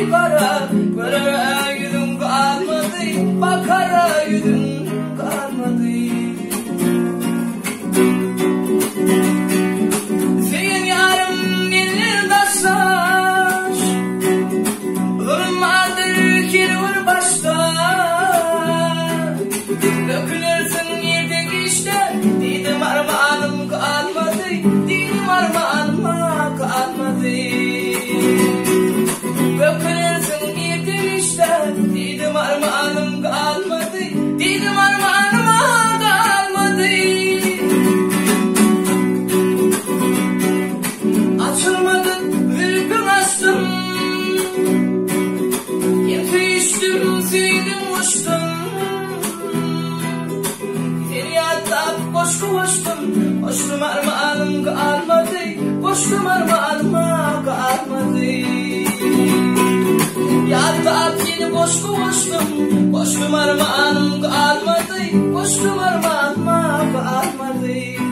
yukarı Kara yüzüm kalmadı Bakara yüzüm kalmadı. Senin yarım bilir basaş Vurmadır ki vur başlar Dökülür koştum Koştum armağanım kalmadı Koştum armağanıma kalmadı Yar da yeni koşku koştum Koştum armağanım kalmadı Koştum armağanıma kalmadı